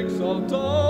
exaltar.